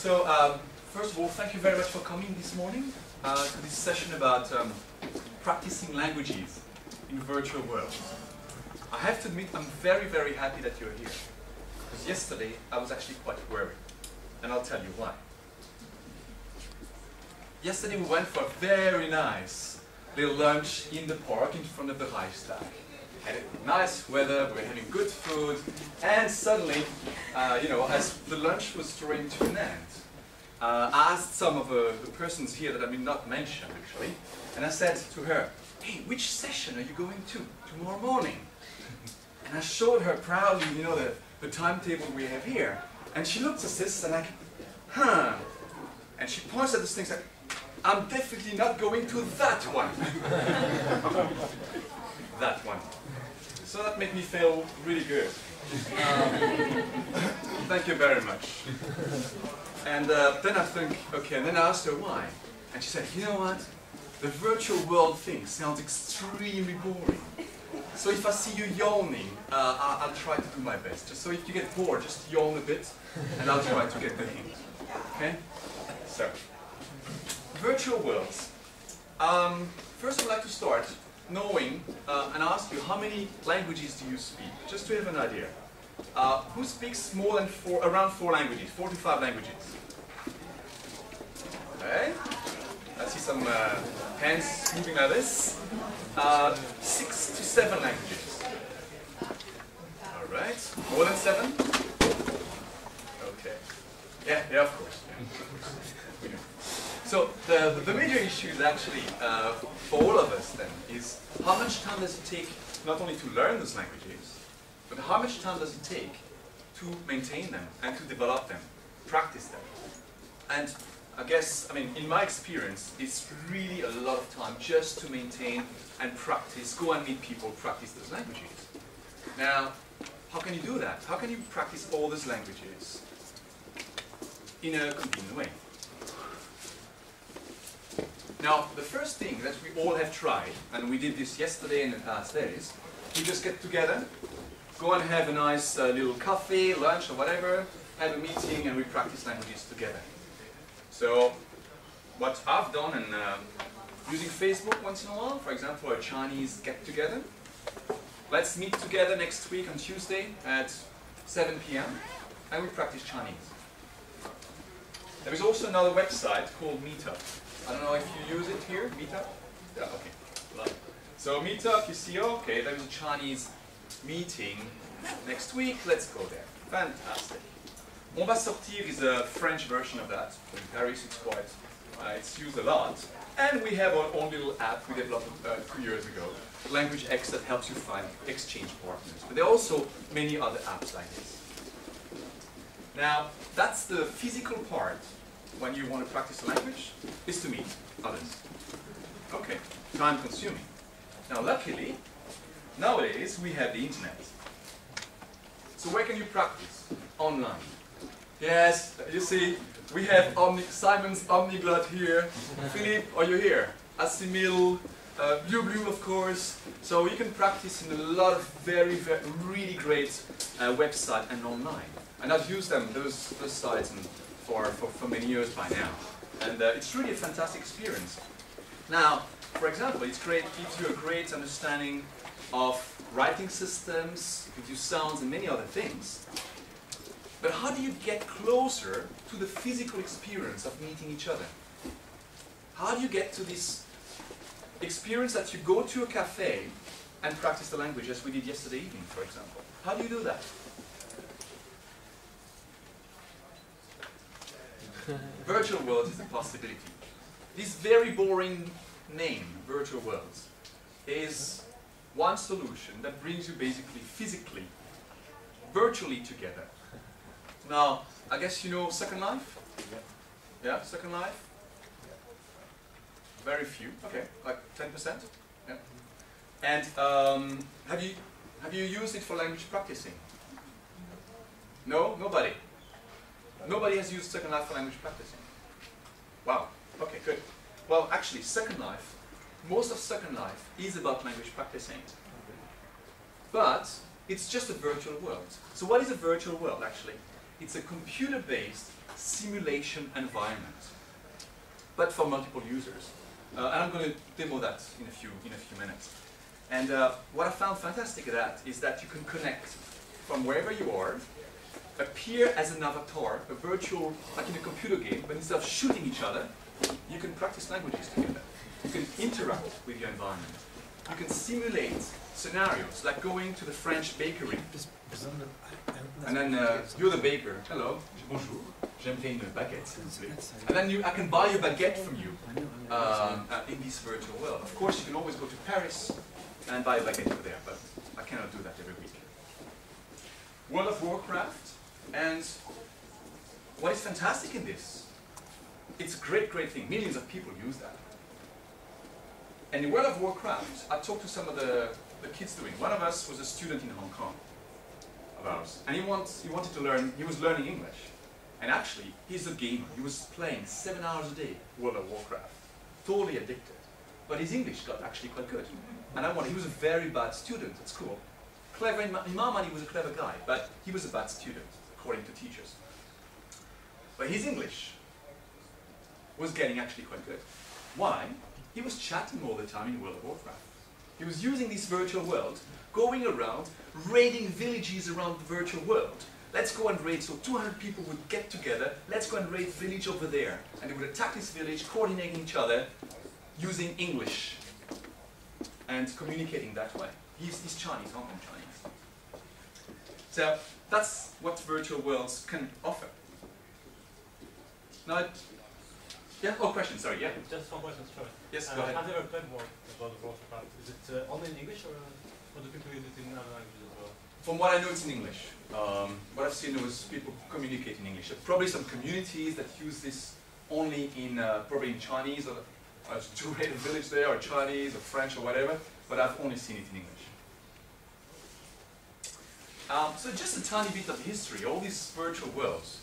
So, um, first of all, thank you very much for coming this morning uh, to this session about um, practicing languages in virtual worlds. I have to admit, I'm very, very happy that you're here. Because yesterday, I was actually quite worried. And I'll tell you why. Yesterday, we went for a very nice little lunch in the park in front of the Reichstag. Nice weather, we were having good food, and suddenly, uh, you know, as the lunch was drawing to an end, uh, I asked some of uh, the persons here that I mean not mention actually, and I said to her, hey, which session are you going to tomorrow morning? and I showed her proudly, you know, the, the timetable we have here. And she looked at this and like, huh. And she points at this thing like, I'm definitely not going to that one. that one. So that made me feel really good. Um, thank you very much. And uh, then I think, okay, and then I asked her why. And she said, you know what? The virtual world thing sounds extremely boring. So if I see you yawning, uh, I'll, I'll try to do my best. Just so if you get bored, just yawn a bit, and I'll try to get the hint. Okay? So, virtual worlds. Um, first, I would like to start knowing uh, and ask you how many languages do you speak, just to have an idea. Uh, who speaks more than four, around four languages, four to five languages? Okay. I see some uh, hands moving like this. Uh, six to seven languages. All right. More than seven? Okay. Yeah, yeah, of course. So the, the major issue is actually, uh, for all of us then, is how much time does it take not only to learn those languages, but how much time does it take to maintain them and to develop them, practice them? And I guess, I mean, in my experience, it's really a lot of time just to maintain and practice, go and meet people, practice those languages. Now, how can you do that? How can you practice all those languages in a convenient way? Now, the first thing that we all have tried, and we did this yesterday and the past days, we just get together, go and have a nice uh, little coffee, lunch, or whatever, have a meeting, and we practice languages together. So, what I've done, and uh, using Facebook once in a while, for example, a Chinese get-together. Let's meet together next week on Tuesday at 7 p.m. and we practice Chinese. There is also another website called Meetup. I don't know if you use it here, Meetup? Yeah, okay. So Meetup, you see, okay, there is a Chinese meeting next week, let's go there. Fantastic. On va sortir is a French version of that. In Paris it's quite, uh, it's used a lot. And we have our own little app we developed uh, two years ago, Language X, that helps you find exchange partners. But there are also many other apps like this. Now, that's the physical part when you want to practice a language, is to meet others. Okay, time consuming. Now, luckily, nowadays we have the internet. So where can you practice? Online. Yes, you see, we have Omni Simon's Omniglot here. Philippe, are you here? Assimil, uh, Blue Blue, of course. So you can practice in a lot of very, very really great uh, website and online. And I've used them, those, those sites, and for, for, for many years by now. And uh, it's really a fantastic experience. Now, for example, great, gives you a great understanding of writing systems, gives you sounds and many other things. But how do you get closer to the physical experience of meeting each other? How do you get to this experience that you go to a cafe and practice the language as we did yesterday evening, for example? How do you do that? virtual world is a possibility. This very boring name, virtual worlds, is one solution that brings you basically physically, virtually together. Now, I guess you know Second Life? Yeah, yeah Second Life? Very few, okay, like 10%? Yeah. And um, have you have you used it for language practicing? No? Nobody? Nobody has used Second Life for language practicing. Wow, okay, good. Well, actually, Second Life, most of Second Life is about language practicing. But it's just a virtual world. So what is a virtual world, actually? It's a computer-based simulation environment, but for multiple users. Uh, and I'm going to demo that in a few, in a few minutes. And uh, what I found fantastic at that is that you can connect from wherever you are, appear as an avatar, a virtual, like in a computer game, but instead of shooting each other, you can practice languages together. You can interact with your environment. You can simulate scenarios, like going to the French bakery. And then uh, you're the baker. Hello, bonjour. J'aimerais une baguette, s'il. And then you, I can buy a baguette from you um, uh, in this virtual world. Of course, you can always go to Paris and buy a baguette over there, but I cannot do that every week. World of Warcraft, and what is fantastic in this, it's a great, great thing. Millions of people use that. And in World of Warcraft, I talked to some of the, the kids doing. One of us was a student in Hong Kong of ours, and he, wants, he wanted to learn, he was learning English. And actually, he's a gamer. He was playing seven hours a day, World of Warcraft. Totally addicted. But his English got actually quite good. And I wanted, he was a very bad student at school. Clever, in in my mind he was a clever guy, but he was a bad student, according to teachers. But his English was getting actually quite good. Why? He was chatting all the time in World of Warcraft. He was using this virtual world, going around, raiding villages around the virtual world, Let's go and raid. So 200 people would get together. Let's go and raid village over there. And they would attack this village, coordinating each other, using English and communicating that way. He's, he's Chinese, Hong Kong Chinese. So that's what virtual worlds can offer. Now, yeah, oh, question, sorry, yeah. Just one question, sorry. Yes, uh, go ahead. I've never played more about the Warcraft. Is it uh, only in English or, uh, or do people use it in other languages as well? From what I know, it's in English. Um, what I've seen was people communicate in English. Probably some communities that use this only in uh, probably in Chinese or uh, to raid a village there, or Chinese or French or whatever. But I've only seen it in English. Um, so just a tiny bit of history. All these virtual worlds.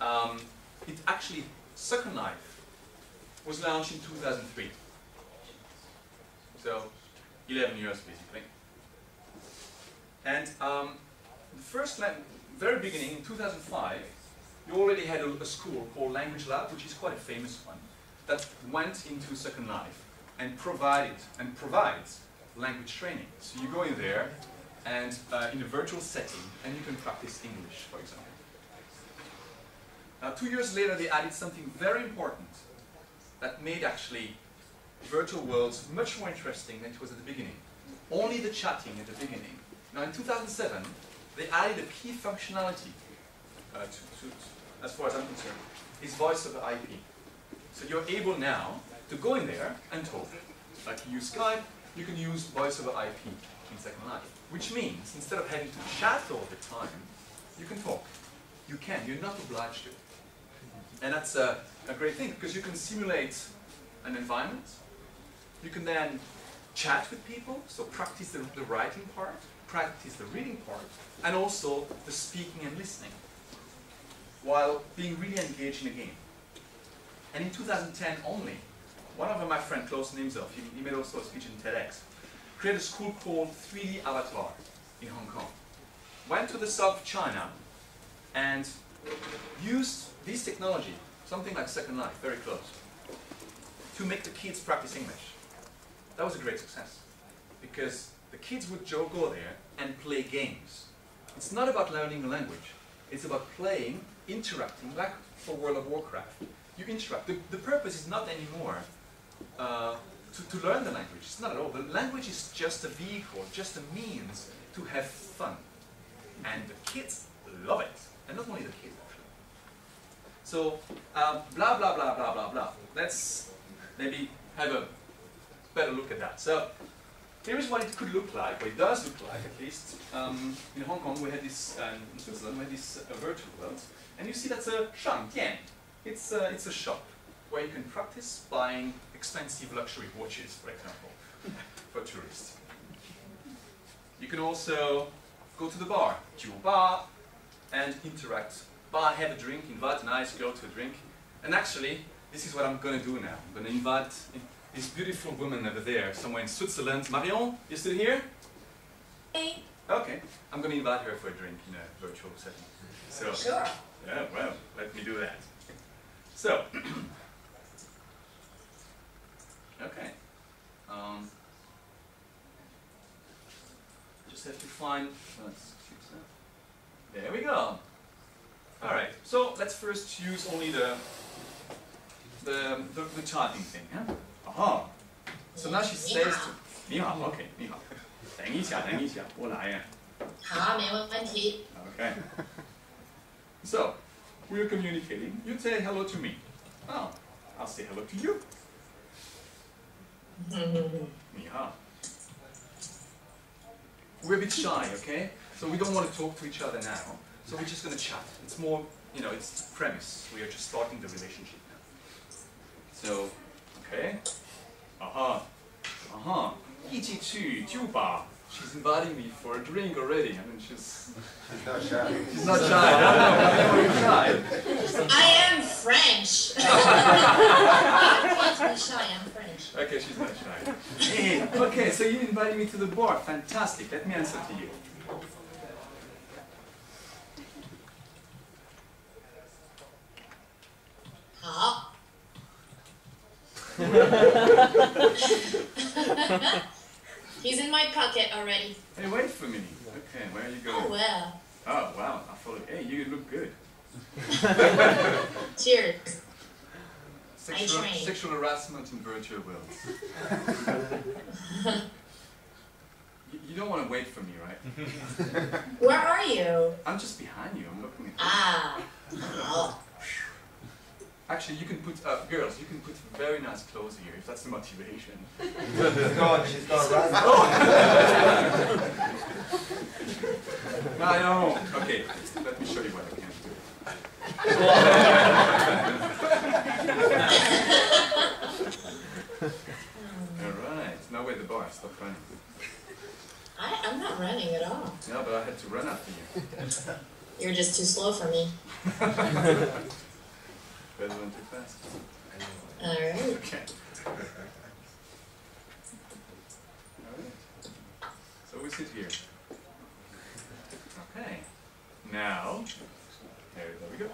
Um, it actually Second Life was launched in 2003. So 11 years basically. And um, the first, very beginning, in 2005, you already had a, a, school called Language Lab, which is quite a famous one, that went into Second Life and provided and provides language training. So you go in there and uh, in a virtual setting and you can practice English, for example. Now, two years later, they added something very important that made actually virtual worlds much more interesting than it was at the beginning. Only the chatting at the beginning now in 2007, they added a key functionality uh, to, to, as far as I'm concerned, is voice over IP. So you're able now to go in there and talk. Like you use Skype, you can use voice over IP in Second Life. Which means, instead of having to chat all the time, you can talk. You can, you're not obliged to. And that's a, a great thing, because you can simulate an environment. You can then chat with people, so practice the, the writing part, practice the reading part and also the speaking and listening while being really engaged in a game. And in 2010 only, one of my friend, Klaus himself, he, he made also a speech in TEDx, created a school called 3D Avatar in Hong Kong. Went to the south of China and used this technology, something like Second Life, very close, to make the kids practice English. That was a great success because the kids would go there and play games. It's not about learning a language. It's about playing, interacting, like for World of Warcraft. You interact. The, the purpose is not anymore uh, to, to learn the language. It's not at all. The language is just a vehicle, just a means to have fun. And the kids love it. And not only the kids, actually. So, um, blah, blah, blah, blah, blah, blah. Let's maybe have a better look at that. So, here is what it could look like, or it does look like at least. Um, in Hong Kong, we had this, um, in Switzerland, we had this uh, virtual world. And you see that's a Shangtian. It's, uh, it's a shop where you can practice buying expensive luxury watches, for example, for tourists. You can also go to the bar, jewel bar, and interact. Buy, have a drink, invite a nice girl to a drink. And actually, this is what I'm going to do now. I'm going to invite this beautiful woman over there, somewhere in Switzerland. Marion, you still here? Hey. Okay, I'm going to invite her for a drink in a virtual setting. So, Sure. yeah, well, let me do that. So, okay. Um, just have to find. Let's fix that. There we go. All right. So let's first use only the the the, the typing thing. Huh? Aha. So now she says to 你好，OK，你好。等一下，等一下，我来呀。好，没问题。 Okay. So, we're communicating. You say hello to me. Oh, I'll say hello to you. 你好. We're a bit shy, okay? So we don't want to talk to each other now. So we're just going to chat. It's more, you know, it's premise. We are just starting the relationship now. So, okay. Aha. Aha. 一起去酒吧. She's inviting me for a drink already. I mean, she's She's not shy. She's not shy. I don't know. You're shy. I am French. Can't be shy. I'm French. Okay, she's not shy. Okay, so you invited me to the bar. Fantastic. Let me answer to you. 好。He's in my pocket already. Hey, wait for me. Okay, where are you going? Oh going? well. Oh, wow. I thought, hey, you look good. Cheers. Sexual, train. sexual harassment in virtual worlds. you, you don't want to wait for me, right? Where are you? I'm just behind you. I'm looking at you. Ah. 好。Actually, you can put, uh, girls, you can put very nice clothes here if that's the motivation. She's gone. She's gone. Run. I know. Okay, let me show you what I can do. All right, now we're the bar. Stop running. I, I'm not running at all. No, but I had to run after you. You're just too slow for me. Better than too fast. All right. Okay. All right. So we sit here. Okay. Now, there, there we go.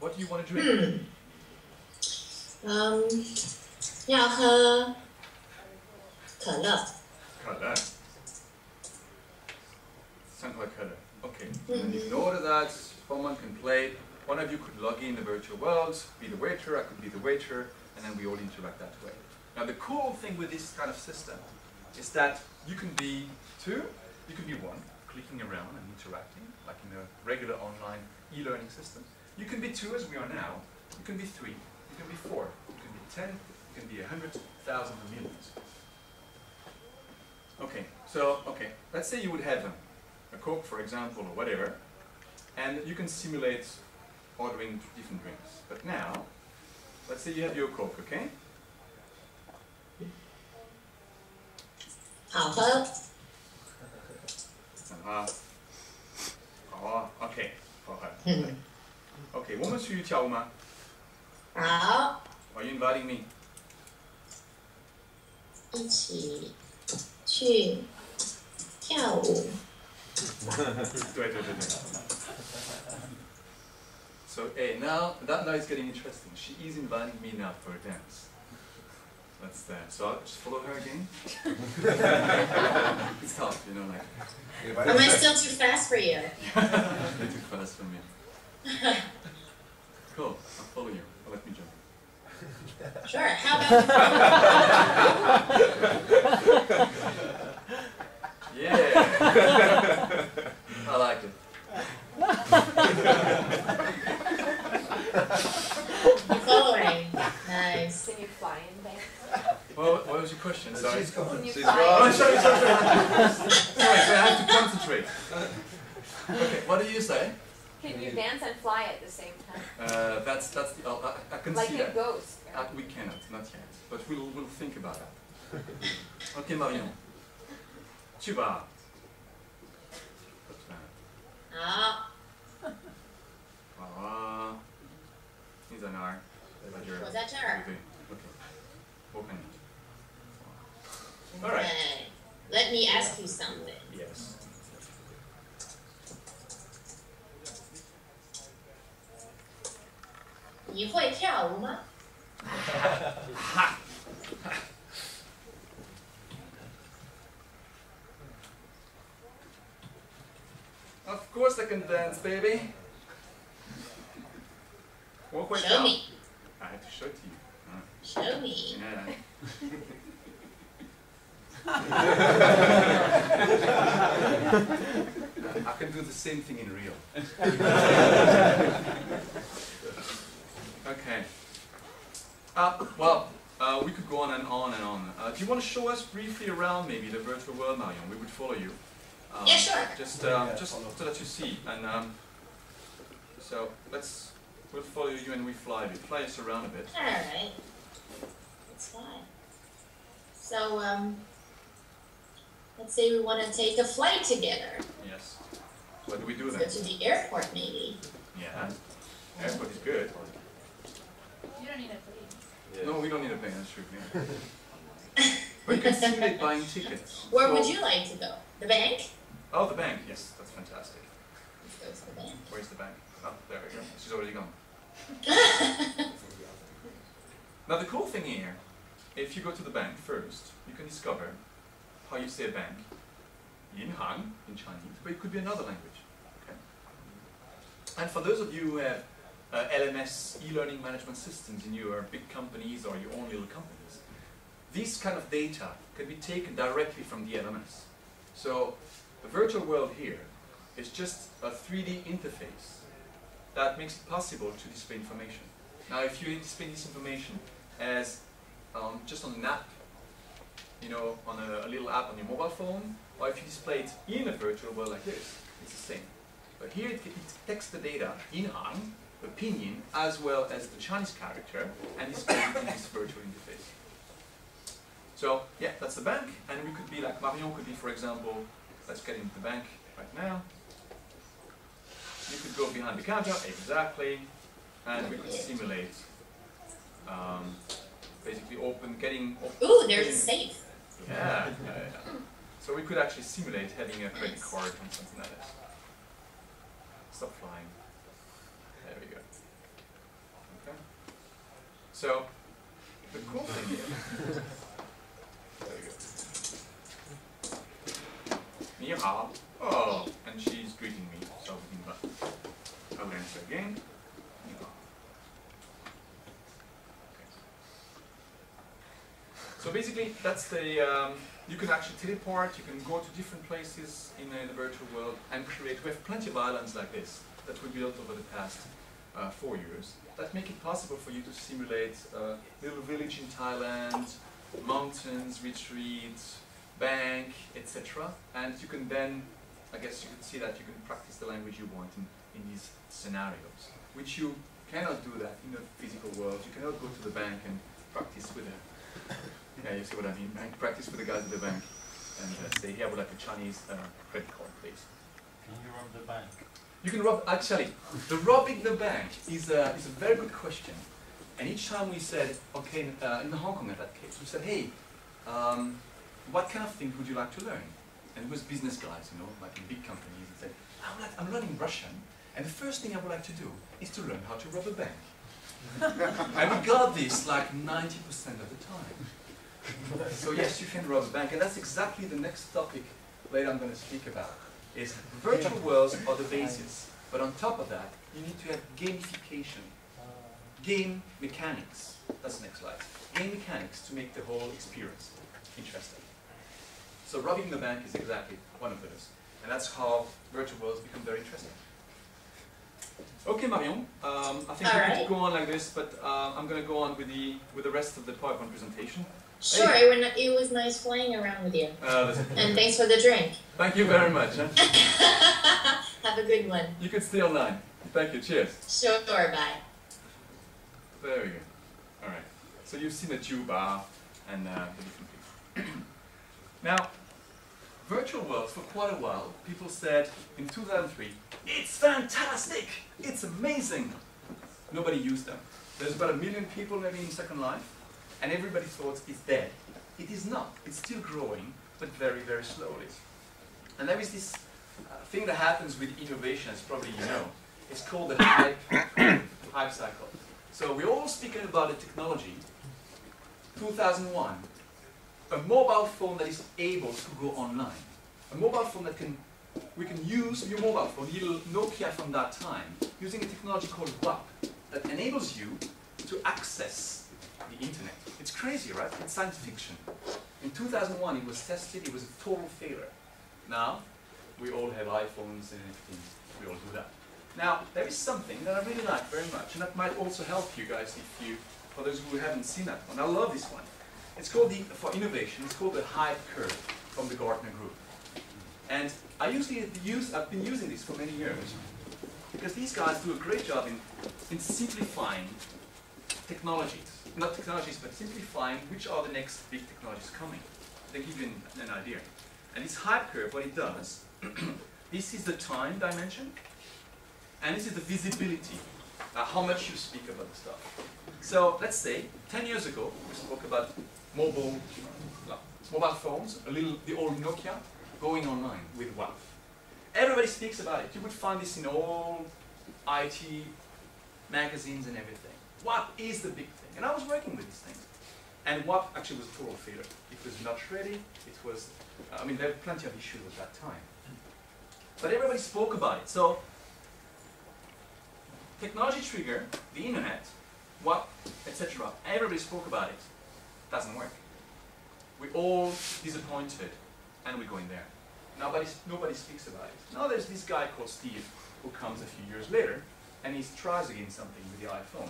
What do you want to drink? 嗯，要喝可乐。可乐. Sounds like color. Okay. And then you can order that. Someone can play. One of you could log in the virtual world, be the waiter, I could be the waiter, and then we all interact that way. Now the cool thing with this kind of system is that you can be two, you can be one, clicking around and interacting, like in a regular online e-learning system. You can be two as we are now. You can be three. You can be four. You can be ten. You can be a hundred, thousand, or millions. Okay, so, okay, let's say you would have a, a Coke, for example, or whatever, and you can simulate ordering different drinks. But now, let's say you have your Coke, okay? 好喝。 Uh, oh, okay, okay. 嗯 Okay, 我们去跳舞吗? 好， Are you inviting me? 一起去跳舞。对对对对 So, hey, now, that now is getting interesting. She is inviting me now for a dance. That's that. So I'll just follow her again. it's tough, you know, like, Am I still too fast for you? You're too fast for me. Cool. I'll follow you. I'll let me jump. Sure. How about Yeah. I like it. following? Nice. Can you fly in there? Well, what was your question? Sorry. She's gone. Can you She's fly Oh, sorry, sorry, sorry. sorry, so I have to concentrate. Okay, what do you say? Can you dance and fly at the same time? Uh, that's that's the. oh, I, I can Like see a that. ghost. Uh, we cannot, not yet. But we'll we'll think about that. Okay, Marion. Tu vas. Comme ça. 好，啊，你在哪儿？在这儿。我在这儿。对，OK，我看你。All right. Okay. Let me ask you something. Yes. 你会跳舞吗？ Of course I can dance, baby. 我会 Show 跳。 me. I have to show it to you. Show me. Yeah. I can do the same thing in real. okay. Uh, well, uh, we could go on and on and on. Uh, do you want to show us briefly around maybe the virtual world, Marion? We would follow you. Um, Yeah, sure. Just, um, just so that you see. And um, so let's, we'll follow you and we fly a bit. Fly us around a bit. All right. It's fine. So, um, let's say we want to take a flight together. Yes. What do we do Let's then? go to the airport, maybe. Yeah. Airport is good. You don't need a plane. No, we don't need a plane, that's true. Yeah. but you can simulate buying tickets. Where So- would you like to go? The bank? Oh, the bank. Yes, that's fantastic. Let's go to the bank. Where's the bank? Oh, there we go. She's already gone. Now the cool thing here, if you go to the bank first, you can discover how you say bank. Yinhang in Chinese, but it could be another language. Okay. And for those of you who have uh, LMS e-learning management systems in your big companies or your own little companies, this kind of data can be taken directly from the LMS. So the virtual world here is just a 3D interface that makes it possible to display information. Now, if you display this information as um, just on an app, you know, on a, a little app on your mobile phone, or if you display it in a virtual world like this, it's the same. But here it, it takes the data in Han, pinyin, as well as the Chinese character, and displays it in this virtual interface. So, yeah, that's the bank, and we could be like Marion could be, for example, let's get into the bank right now. You could go behind the counter, exactly, and we could simulate um, basically open, getting Ooh, there's a safe. yeah, yeah, yeah. So we could actually simulate having a credit card and something like this. Stop flying. There we go. Okay. So the cool thing here. there we go. Ni hao. Oh, and she's greeting me, so we can I will answer again. So basically, that's the, um, you can actually teleport, you can go to different places in, uh, the virtual world and create, we have plenty of islands like this that we built over the past uh, four years that make it possible for you to simulate a little village in Thailand, mountains, retreats, bank, etc. And you can then, I guess you can see that you can practice the language you want in, in these scenarios, which you cannot do that in the physical world. You cannot go to the bank and practice with a yeah, you see what I mean. Bank practice with the guys at the bank and uh, say, here, I would like a Chinese uh, credit card, please. Can you rob the bank? You can rob, actually, the robbing the bank is a, is a very good question. And each time we said, okay, in, uh, in Hong Kong at that case, we said, hey, um, what kind of things would you like to learn? And it was business guys, you know, like in big companies, and said, I would like, I'm learning Russian, and the first thing I would like to do is to learn how to rob a bank. and we got this like 90% of the time. so yes, you can rob a bank, and that's exactly the next topic later I'm going to speak about. Is virtual worlds are the basis, but on top of that, you need to have gamification, game mechanics. That's the next slide. Game mechanics to make the whole experience interesting. So robbing the bank is exactly one of those, and that's how virtual worlds become very interesting. Okay, Marion. Um, I think we Alright. could go on like this, but uh, I'm going to go on with the with the rest of the PowerPoint presentation. Sure, it, wa- it was nice playing around with you. Uh, And thanks for the drink. Thank you very much. huh? Have a good one. You could stay online. Thank you. Cheers. Sure, bye. There we go. All right. So you've seen the tuba and uh, the different things. now, virtual worlds for quite a while. People said in 2003 it's fantastic, it's amazing. Nobody used them. There's about a million people maybe in Second Life, and everybody thought it's dead. It is not. It's still growing, but very, very slowly. And there is this uh, thing that happens with innovation, as probably you know. It's called the hype, hype cycle. So we're all speaking about the technology. 2001, a mobile phone that is able to go online. A mobile phone that can, we can use your mobile phone, little Nokia from that time, using a technology called WAP that enables you to access the internet. It's crazy, right? It's science fiction. In 2001, it was tested, it was a total failure. Now, we all have iPhones and everything. We all do that. Now, there is something that I really like very much, and that might also help you guys if you, for those who haven't seen that one. I love this one. It's called the, for innovation, it's called the hype curve from the Gartner Group. And I usually use, I've been using this for many years because these guys do a great job in, in simplifying technologies. Not technologies, but simplifying which are the next big technologies coming. They give you an, an idea. And this hype curve, what it does, this is the time dimension, and this is the visibility, uh, how much you speak about the stuff. So let's say 10 years ago, we spoke about mobile, uh, mobile phones, a little, the old Nokia, going online with WAP. Everybody speaks about it. You would find this in all IT magazines and everything. What is the big thing. And I was working with these things. And WAP actually was a total failure. It was not ready. It was, uh, I mean, there were plenty of issues at that time. But everybody spoke about it. So, technology trigger, the internet, WAP, etc. Everybody spoke about it. Doesn't work. We're all disappointed, and we go in there. Nobody, nobody speaks about it. Now there's this guy called Steve who comes a few years later, and he tries again something with the iPhone.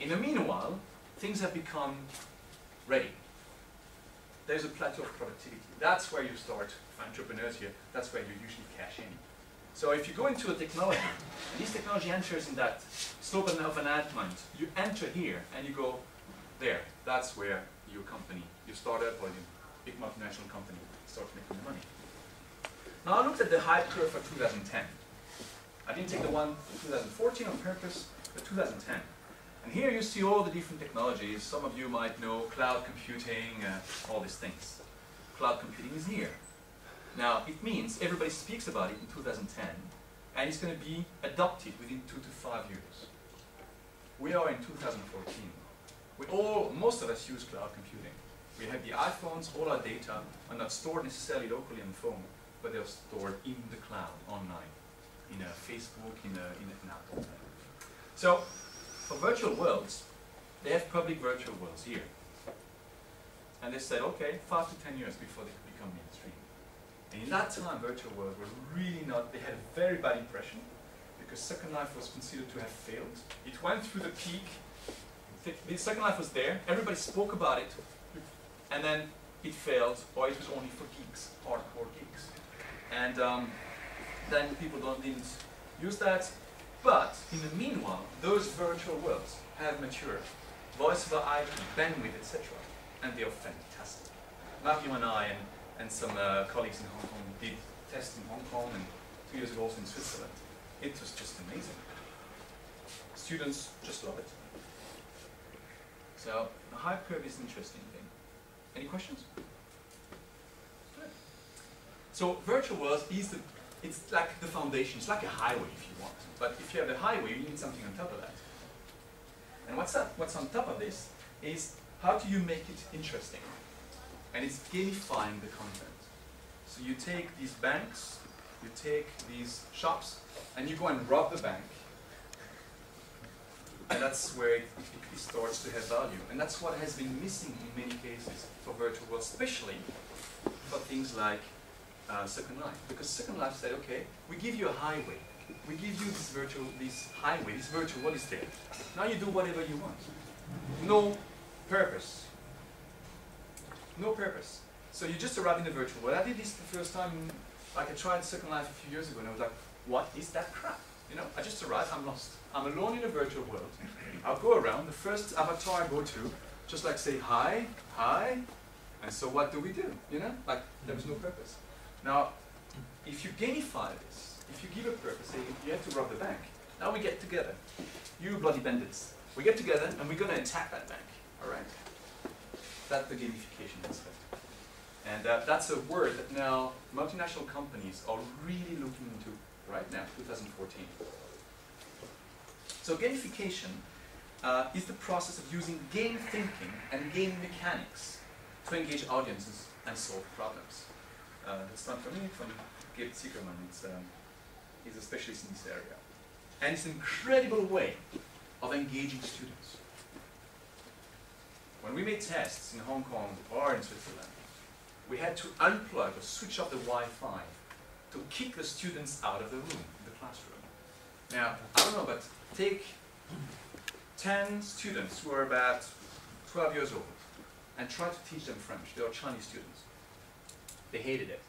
In the meanwhile, things have become ready. There's a plateau of productivity. That's where you start, entrepreneurs here, that's where you usually cash in. So if you go into a technology, this technology enters in that slope of an enlightenment, you enter here and you go there. That's where your company, your startup or your big multinational company starts making the money. Now I looked at the hype curve for 2010. I didn't take the one for 2014 on purpose, but 2010. And here you see all the different technologies. Some of you might know cloud computing, uh, all these things. Cloud computing is here. Now, it means everybody speaks about it in 2010, and it's going to be adopted within two to five years. We are in 2014. We all, most of us use cloud computing. We have the iPhones, all our data are not stored necessarily locally on the phone, but they're stored in the cloud, online, in a Facebook, in, a, in an Apple. So, for virtual worlds, they have public virtual worlds here. And they said, okay, five to ten years before they could become mainstream. And in that time, virtual worlds were really not, they had a very bad impression because Second Life was considered to have failed. It went through the peak. The, the Second Life was there, everybody spoke about it, and then it failed, or it was only for geeks, hardcore geeks. And um, then people don't didn't use that. But in the meanwhile, those virtual worlds have matured. Voice over IP, bandwidth, etc. And they are fantastic. Matthew and I and, and some uh, colleagues in Hong Kong did tests in Hong Kong and two years ago also in Switzerland. It was just amazing. Students just love it. So the hype curve is an interesting thing. Any questions? Good. So virtual worlds is the it's like the foundation, it's like a highway if you want. But if you have a highway, you need something on top of that. And what's up, what's on top of this is how do you make it interesting? And it's gamifying the content. So you take these banks, you take these shops, and you go and rob the bank. And that's where it, it starts to have value. And that's what has been missing in many cases for virtual worlds, especially for things like uh, Second Life. Because Second Life said, okay, we give you a highway. We give you this virtual, this highway, this virtual world is there. Now you do whatever you want. No purpose. No purpose. So you just arrive in the virtual world. I did this the first time, like I tried Second Life a few years ago, and I was like, what is that crap? You know, I just arrived, I'm lost. I'm alone in a virtual world. I'll go around, the first avatar I go to, just like say hi, hi, and so what do we do? You know, like there was no purpose. Now, if you gamify this, if you give a purpose, say you have to rob the bank, now we get together, you bloody bandits, we get together and we're gonna attack that bank, all right? That's the gamification aspect. And uh, that's a word that now multinational companies are really looking into right now, 2014. So gamification uh, is the process of using game thinking and game mechanics to engage audiences and solve problems. Uh, that's not from me, from Gabe Zichermann. It's, um, he's a specialist in this area. And it's an incredible way of engaging students. When we made tests in Hong Kong or in Switzerland, we had to unplug or switch off the Wi-Fi to kick the students out of the room, the classroom. Now, I don't know, but take 10 students who are about 12 years old and try to teach them French. They are Chinese students. They hated it.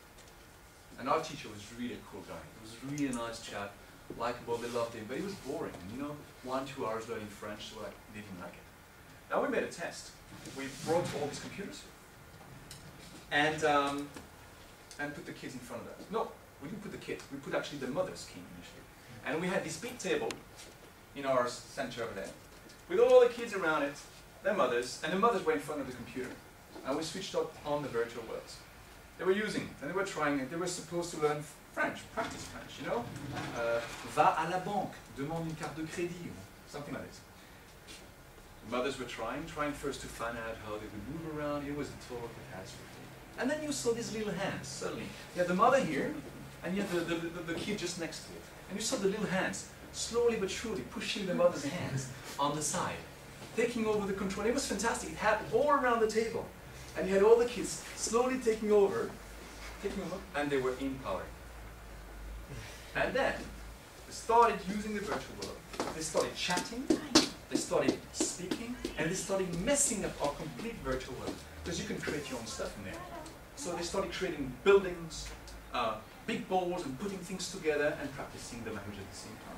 And our teacher was really a cool guy. He was a really nice chap, likable, they loved him, but he was boring. And you know, one, two hours learning French, so I didn't like it. Now we made a test. We brought all these computers and, um, and put the kids in front of us. No, we didn't put the kids, we put actually the mothers came initially. And we had this big table in our center over there, with all the kids around it, their mothers, and the mothers were in front of the computer. And we switched up on the virtual worlds. They were using it, and they were trying it. They were supposed to learn French, practice French, you know? Uh, va à la banque, demande une carte de crédit, something like this. The mothers were trying, trying first to find out how they would move around. It was a total catastrophe. And then you saw these little hands, suddenly. You had the mother here, and you had the, the, the, the kid just next to it. And you saw the little hands, slowly but surely pushing the mother's hands on the side, taking over the control. It was fantastic. It happened all around the table. And he had all the kids slowly taking over, taking over, and they were in power. And then they started using the virtual world. They started chatting, they started speaking, and they started messing up our complete virtual world. Because you can create your own stuff in there. So they started creating buildings, uh, big balls, and putting things together and practicing the language at the same time.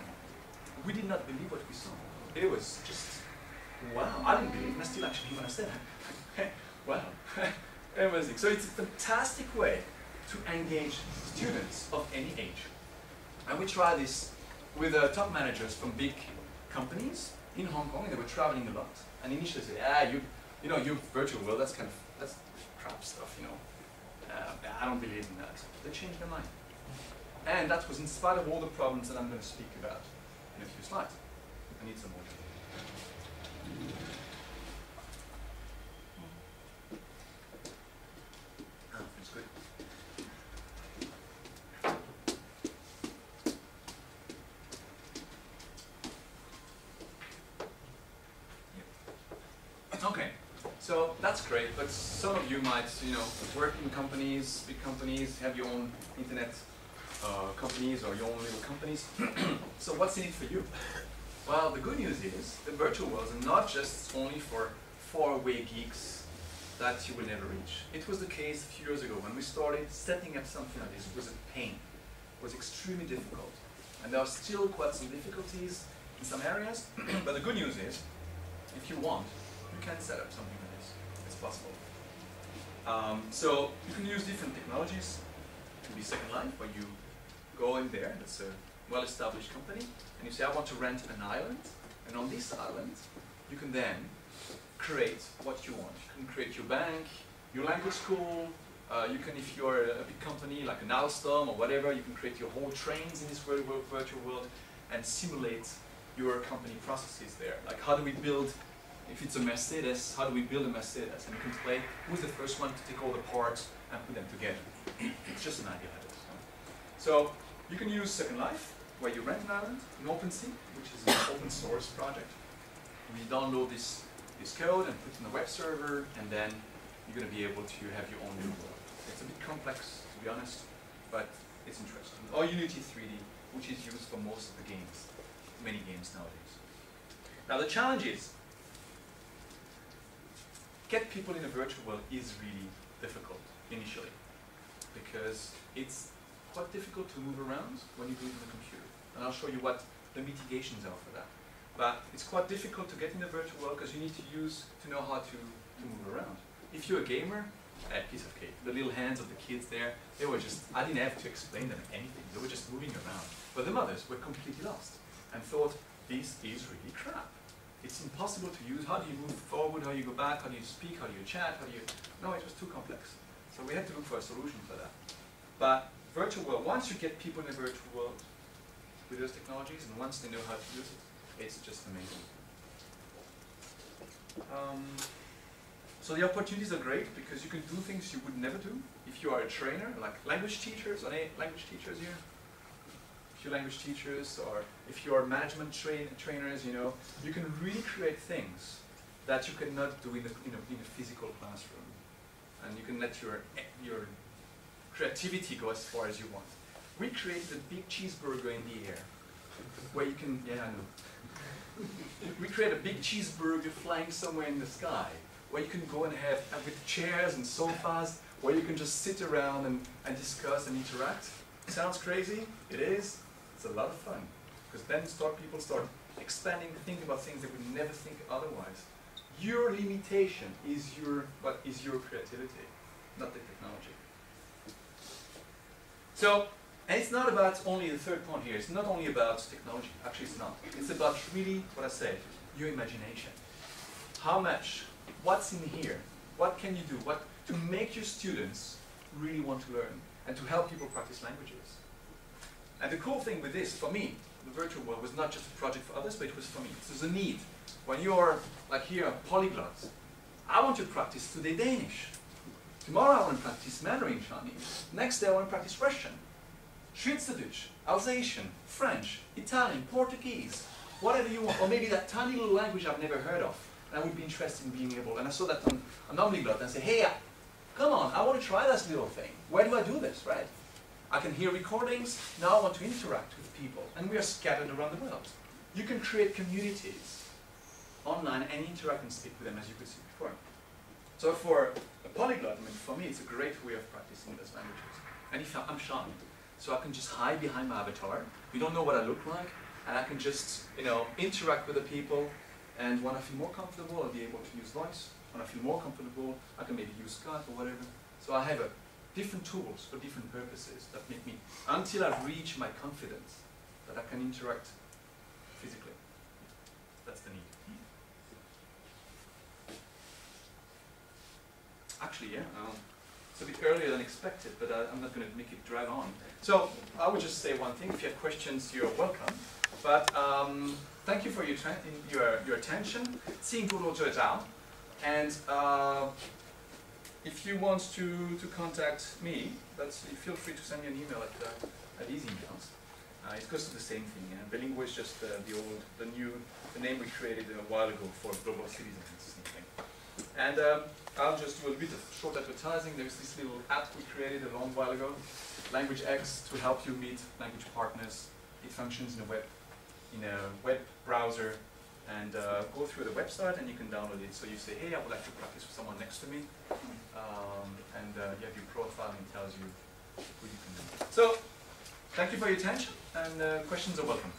We did not believe what we saw. It was just, wow, I didn't believe it, and I still actually when I said that. wow, amazing. So it's a fantastic way to engage students of any age. And we tried this with uh, top managers from big companies in Hong Kong, and they were traveling a lot. And initially they said, ah, you, you know, you virtual world, that's kind of, that's crap stuff, you know. Uh, I don't believe in that. They changed their mind. And that was in spite of all the problems that I'm going to speak about in a few slides. I need some more. Oh, it's good. Okay, so that's great, but some of you might, you know, work in companies, big companies, have your own internet uh, companies or your own little companies. so what's in it for you? Well, the good news is the virtual worlds are not just only for faraway geeks that you will never reach. It was the case a few years ago when we started setting up something like this. It was a pain. It was extremely difficult. And there are still quite some difficulties in some areas, but the good news is, if you want, you can set up something like this. It's possible. Um, so you can use different technologies. It can be Second Life, where you go in there, that's a well-established company, and you say, I want to rent an island, and on this island, you can then create what you want. You can create your bank, your language school, uh, you can, if you're a, big company like an Alstom or whatever, you can create your whole trains in this vir- vir- virtual world and simulate your company processes there. Like how do we build, if it's a Mercedes, how do we build a Mercedes? And you can play who's the first one to take all the parts and put them together. it's just an idea like this. So you can use Second Life, where you rent an island in OpenSim, which is an open source project. You download this, this code and put it in the web server, and then you're going to be able to have your own new world. It's a bit complex, to be honest, but it's interesting. Or Unity 3D, which is used for most of the games, many games nowadays. Now the challenge is, get people in a virtual world is really difficult initially, because it's quite difficult to move around when you do it in the computer. And I'll show you what the mitigations are for that. But it's quite difficult to get in the virtual world because you need to use to know how to, to move around. If you're a gamer, a piece of cake. The little hands of the kids there, they were just, I didn't have to explain them anything. They were just moving around. But the mothers were completely lost and thought, this is really crap. It's impossible to use. How do you move forward? How do you go back? How do you speak? How do you chat? How do you... No, it was too complex. So we had to look for a solution for that. But virtual world, once you get people in the virtual world with those technologies, and once they know how to use it, it's just amazing. Um, so the opportunities are great because you can do things you would never do if you are a trainer, like language teachers, any language teachers here? You're language teachers or if you are management train trainers, you know, you can really create things that you cannot do in a, in a, in a physical classroom. And you can let your, your creativity go as far as you want. We created a big cheeseburger in the air where you can, yeah, I know. we create a big cheeseburger flying somewhere in the sky where you can go and have, uh, with chairs and sofas, where you can just sit around and, and discuss and interact. Sounds crazy? It is. It's a lot of fun. Because then start people start expanding, thinking about things they would never think otherwise. Your limitation is your, what is your creativity, not the technology. So, and it's not about only the third point here, it's not only about technology, actually it's not. It's about really, what I said, your imagination. How much, what's in here, what can you do, what to make your students really want to learn and to help people practice languages. And the cool thing with this, for me, the virtual world was not just a project for others, but it was for me. Was a need. When you are, like here, a polyglot, I want to practice today Danish. Tomorrow I want to practice Mandarin Chinese. Next day I want to practice Russian. Schweizerdeutsch, Alsatian, French, Italian, Portuguese, whatever you want. Or maybe that tiny little language I've never heard of. And I would be interested in being able, and I saw that on, on Omniglot and say, hey, come on, I want to try this little thing. Where do I do this, right? I can hear recordings, now I want to interact with people. And we are scattered around the world. You can create communities online and interact and speak with them as you could see before. So for a polyglot, I mean, for me, it's a great way of practicing those languages. And if I'm shy, so I can just hide behind my avatar. You don't know what I look like, and I can just, you know, interact with the people. And when I feel more comfortable, I'll be able to use voice. When I feel more comfortable, I can maybe use Skype or whatever. So I have a different tools for different purposes that make me, until I've reached my confidence, that I can interact physically. That's the need. Actually, yeah, um, it's a bit earlier than expected, but I, I'm not going to make it drag on. So I would just say one thing. If you have questions, you're welcome. But um, thank you for your, your, your attention. 辛苦了这招. And uh, if you want to, to contact me, that's, feel free to send me an email at, uh, at these emails. Uh, it goes to the same thing. Uh, Bilingual is just uh, the old, the new, the name we created a while ago for global citizens. Same thing. And um, I'll just do a bit of short advertising. There's this little app we created a long while ago, Language X, to help you meet language partners. It functions in a web, in a web browser, and uh, go through the website and you can download it. So you say, hey, I would like to practice with someone next to me, um, and uh, you have your profile and it tells you who you can do. So, thank you for your attention, and uh, questions are welcome.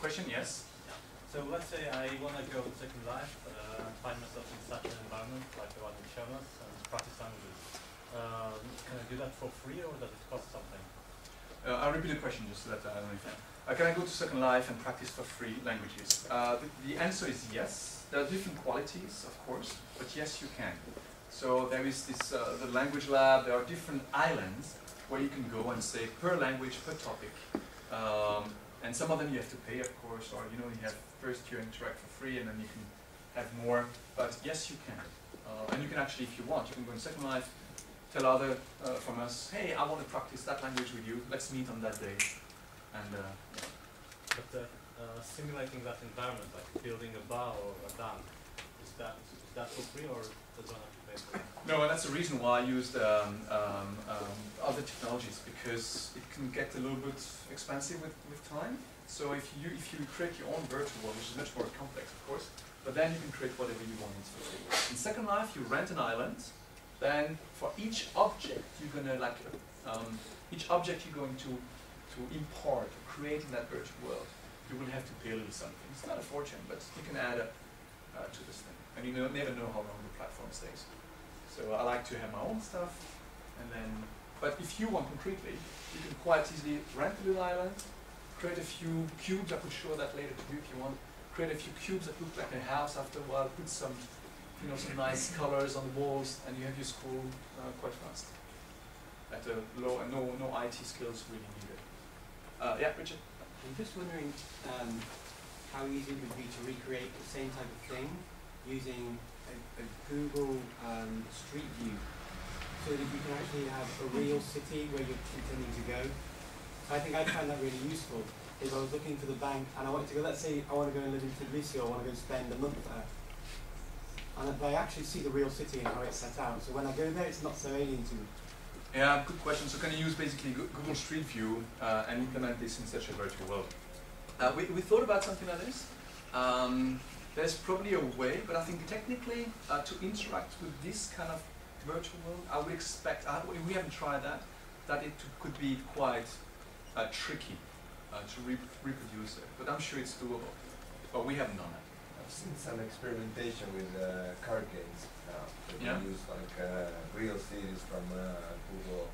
Question, yes? So let's say I want to go to Second Life uh, find myself in such an environment like the one in shown and practice languages. Um, can I do that for free or does it cost something? Uh, I'll repeat the question just so that I understand. Uh, can I go to Second Life and practice for free languages? Uh, the, the, answer is yes. There are different qualities, of course, but yes, you can. So there is this, uh, the language lab, there are different islands where you can go and say per language, per topic. Um, and some of them you have to pay, of course, or you know, you have first year interact for free and then you can have more. But yes, you can. Uh, and you can actually, if you want, you can go in Second Life, tell other uh, from us, hey, I want to practice that language with you. Let's meet on that day. And uh, yeah. But uh, uh, simulating that environment, like building a bar or a dam, is that is that for free or does one have to pay for that? No, and that's the reason why I used um, um, um, other technologies because it can get a little bit expensive with, with time. So if you if you create your own virtual world, which is much more complex, of course, but then you can create whatever you want for free. In Second Life, you rent an island. Then for each object, you're gonna like um, each object you're going to to import, create in that virtual world. you will have to pay a little something. It's not a fortune, but you can add up uh, to this thing. And you know, never know how long the platform stays. So I like to have my own stuff, and then, but if you want concretely, you can quite easily rent a little island, create a few cubes, I could show that later to you if you want, create a few cubes that look like a house after a while, put some, you know, some nice colors on the walls, and you have your school uh, quite fast. At a low, and no, no IT skills really needed. Uh, yeah, Richard? I'm just wondering um, how easy it would be to recreate the same type of thing using a, a Google um, Street View so that you can actually have a real city where you're intending to go. So I think I'd find that really useful if I was looking for the bank and I wanted to go, let's say I want to go and live in Tbilisi or I want to go and spend a month there. And if I actually see the real city and how it's set out, so when I go there it's not so alien to me. Yeah, good question. So can you use basically Google Street View uh, and implement this in such a virtual world? Uh, we, we thought about something like this. Um, there's probably a way, but I think technically uh, to interact with this kind of virtual world, I would expect, uh, we we haven't tried that, that it could be quite uh, tricky uh, to re- reproduce it. But I'm sure it's doable. But we haven't done it. I've seen some experimentation with uh, card games now. That Yeah. use like uh, real cities from uh, Google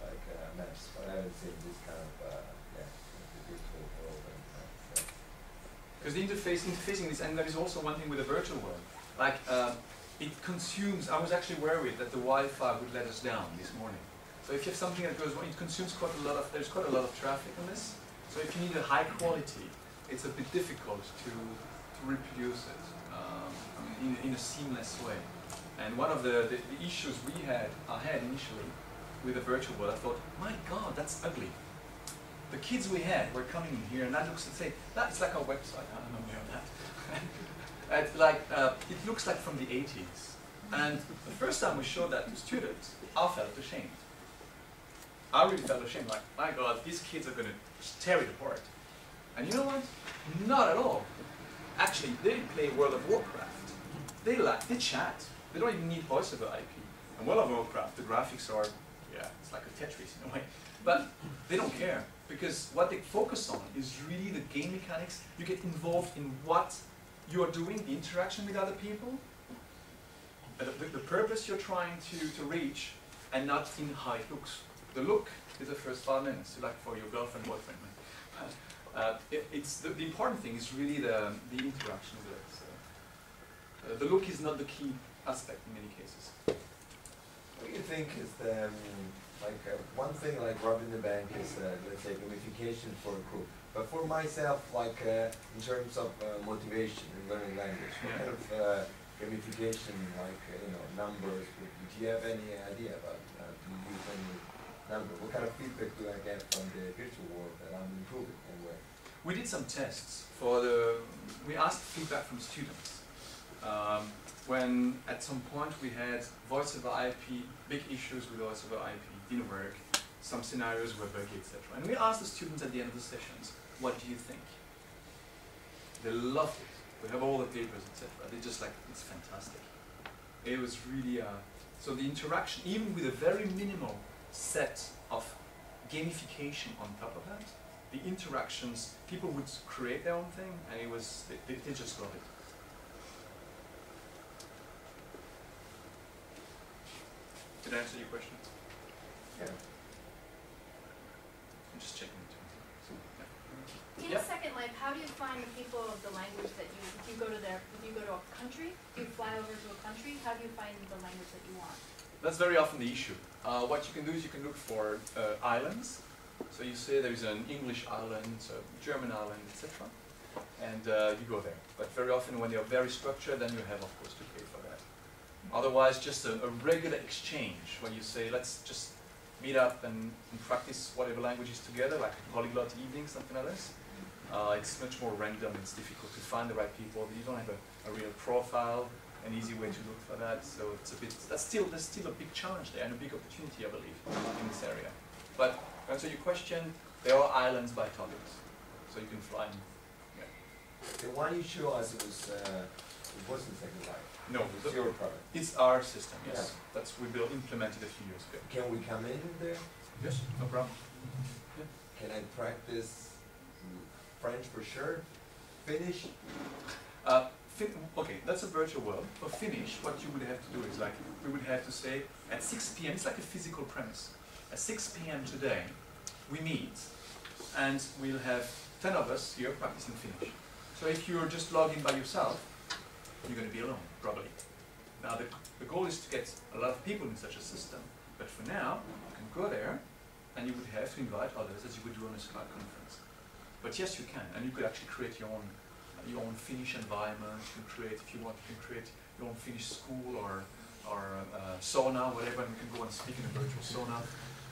like uh, Maps, but I haven't seen this kind of uh, yeah, world. Because the interface, interfacing this, and there is also one thing with the virtual world. Like, uh, it consumes, I was actually worried that the Wi-Fi would let us down this morning. So if you have something that goes, wrong, it consumes quite a lot of, there's quite a lot of traffic on this. So if you need a high quality, it's a bit difficult to, to reproduce it um, in, in a seamless way. And one of the, the, the issues we had, I had initially with the virtual world, I thought, my God, that's ugly the kids we had were coming in here, and that looks and say that's like our website. I don't know that. it's like uh, it looks like from the 80s. And the first time we showed that to students, I felt ashamed. I really felt ashamed. Like, my God, these kids are going to tear it apart. And you know what? Not at all. Actually, they play World of Warcraft. They like they chat. They don't even need voice over IP. And World of Warcraft, the graphics are, yeah, it's like a Tetris in a way. But they don't care because what they focus on is really the game mechanics. You get involved in what you're doing, the interaction with other people, the, the purpose you're trying to, to reach, and not in it looks. The look is the first five minutes, like for your girlfriend, boyfriend. Uh, it, it's the, the important thing is really the, the interaction with it. So, uh, the look is not the key aspect in many cases. What do you think is the um, like uh, one thing like robbing the bank is uh, let's say gamification for a group, but for myself like uh, in terms of uh, motivation in learning language, what kind of gamification like you know numbers? Do you have any idea about? Uh, do you use any number? What kind of feedback do I get from the virtual world that I'm improving? We did some tests for the. We asked feedback from students. Um, when at some point we had voice over IP, big issues with voice over IP, didn't work. Some scenarios were buggy, etc. And we asked the students at the end of the sessions, "What do you think?" They loved it. We have all the papers, etc. They just like it's fantastic. It was really uh, so the interaction, even with a very minimal set of gamification on top of that, the interactions, people would create their own thing, and it was they, they, they just got it. Did I answer your question? Yeah. I'm just checking yeah. In Yep. second life, how do you find the people of the language that you, if you go to their, if you go to a country, if you fly over to a country, how do you find the language that you want? That's very often the issue. Uh, what you can do is you can look for uh, islands. So you say there is an English island, a German island, etc. And uh, you go there. But very often when they are very structured, then you have, of course, to pay for that. Otherwise, just a, a regular exchange where you say, let's just meet up and, and practice whatever languages together, like a polyglot evening, something like this. Uh, it's much more random. It's difficult to find the right people. You don't have a, a real profile, an easy way to look for that. So it's a bit. That's still there's still a big challenge there and a big opportunity, I believe, in this area. But to answer your question, there are islands by topics, so you can fly. And, yeah. The one you show us was uh, it wasn't Second Life. No, it was the- your product. It's our system. Yes, that's we built implemented a few years ago. Can we come in there? Yes, no problem. Yeah. Can I practice French for sure. Finnish. Uh, fin- okay, that's a virtual world. For Finnish, what you would have to do is like, we would have to say at 6 p.m., it's like a physical premise. At 6 p.m. today, we meet and we'll have 10 of us here practicing Finnish. So if you're just logging by yourself, you're going to be alone, probably. Now, the, the goal is to get a lot of people in such a system. But for now, you can go there and you would have to invite others as you would do on a Skype conference. But yes, you can, and you could actually create your own your own Finnish environment. You can create, if you want, you can create your own Finnish school or or uh, sauna, whatever, and you can go and speak in a virtual sauna.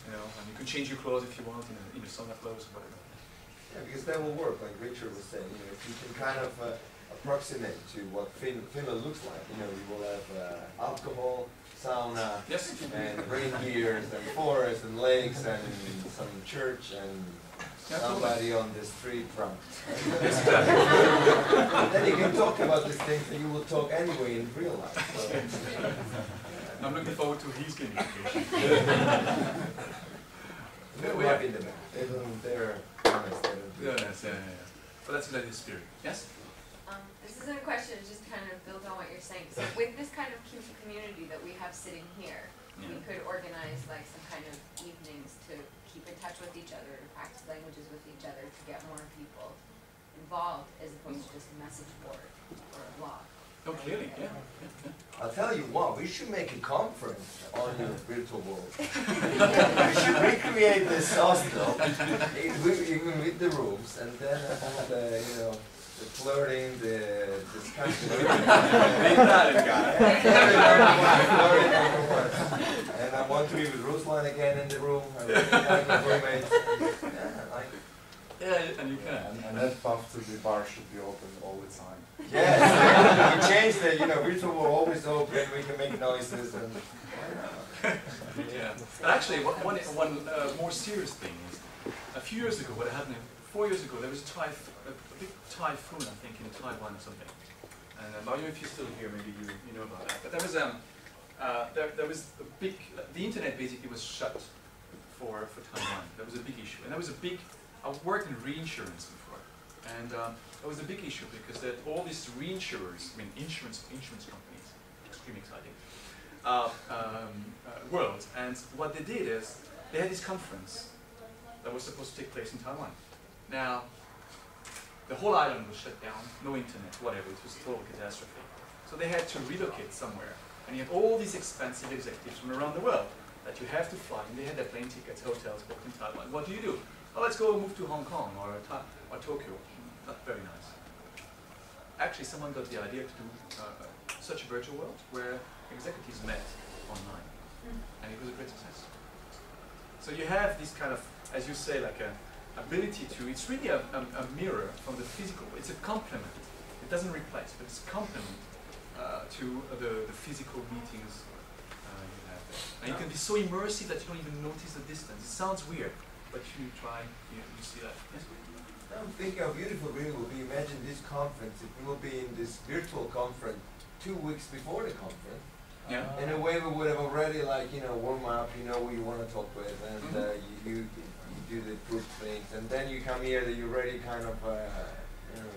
You know, and you can change your clothes if you want in a, in sauna clothes or whatever. Yeah, because that will work, like Richard was saying, you know, if you can kind of uh, approximate to what fin Finland looks like, you know, you will have uh, alcohol, sauna, Yes. and reindeers, and forests, and lakes, and some church, and somebody on the street drunk. Then you can talk about these things that you will talk anyway in real life. So. I'm looking forward to his gamification. They're We have- happy in the back. They don't, they're honest. They don't do Yeah, it. yes, yeah, yeah, yeah. But that's exactly the spirit. Yes? Um, this isn't a question, it's just kind of build on what you're saying. So with this kind of community that we have sitting here, we could organize like some kind of evenings to keep in touch with each other, to practice languages with each other, to get more people involved as opposed to just a message board or a blog. Oh, clearly, yeah. yeah, yeah. I'll tell you what, we should make a conference on your virtual world. we should recreate this hostel, with- even with the rooms, and then have the, you know, the flirting, the discussion. The Italian guy. Flirting number one. And I want to be with Ruslan again in the room, I really like my roommates. Yeah, like, Yeah, and you can. and, and that path to the bar should be open all the time. yes, we changed it, you know, virtual world always open, we can make noises and. Yeah. But actually, one, one, one uh, more serious thing is, a few years ago, what happened, four years ago, there was a, typh- a, a big typhoon, I think, in Taiwan or something. And um, I don't know if you're still here, maybe you, you know about that. But there was, um, uh, there, there was a big, the internet basically was shut for, for Taiwan. That was a big issue. And there was a big, I worked in reinsurance before. And um, that was a big issue because there all these reinsurers, I mean insurance, insurance companies, extremely exciting, uh, um, uh, world. And what they did is they had this conference that was supposed to take place in Taiwan. Now, the whole island was shut down, no internet, whatever. It was a total catastrophe. So they had to relocate somewhere. And you have all these expensive executives from around the world that you have to fly. And they had their plane tickets, hotels booked in Taiwan. What do you do? Oh, let's go move to Hong Kong or, Ta- or Tokyo. Not very nice. Actually, someone got the idea to do uh, such a virtual world where executives met online. And it was a great success. So you have this kind of, as you say, like a ability to, it's really a, a, a mirror from the physical. It's a complement. It doesn't replace, but it's a complement uh, to the, the physical meetings uh, you have there. And you can be so immersive that you don't even notice the distance. It sounds weird, but you try, you, you see that. Yes? I'm thinking how beautiful it will be. Imagine this conference, if we will be in this virtual conference two weeks before the conference. Yeah. In a way, we would have already like you know warm up. You know who you want to talk with, and uh, Mhm. you, you you do the group things, and then you come here that you're ready, kind of uh, you know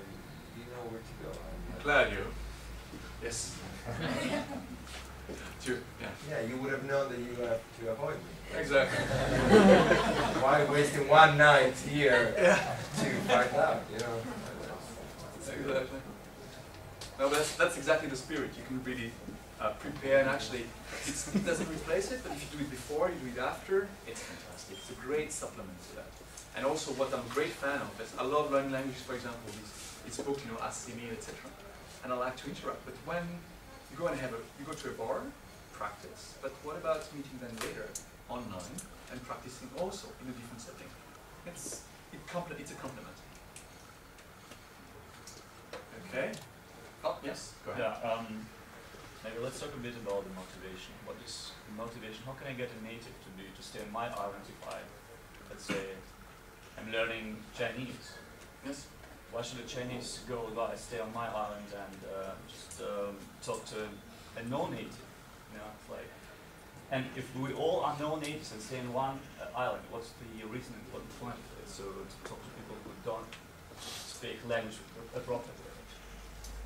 you know where to go. And, uh, Glad you. Yes. Two. Yeah. yeah, you would have known that you have to avoid me. Exactly. Why wasting one night here Yeah. to find out? You know. Exactly. No, but that's, that's exactly the spirit. You can really uh, prepare and actually, it's, it doesn't replace it, but if you do it before, you do it after, it's fantastic. It's a great supplement to that. And also what I'm a great fan of is I love learning languages, for example, this, this book, you know, Assimil, etc. And I like to interact. But when you go and have a, you go to a bar, practice, but what about meeting them later online and practicing also in a different setting? It's, it it's a complement. Okay. Oh, yes, go ahead. Yeah, um, maybe let's talk a bit about the motivation. What is the motivation? How can I get a native to be to stay on my island if I, let's say, I'm learning Chinese? Yes. Why should a Chinese go I stay on my island and uh, just um, talk to a non-native? You know, like, and if we all are non-natives and stay in one uh, island, what's the reason and the point? So to talk to people who don't speak language appropriately.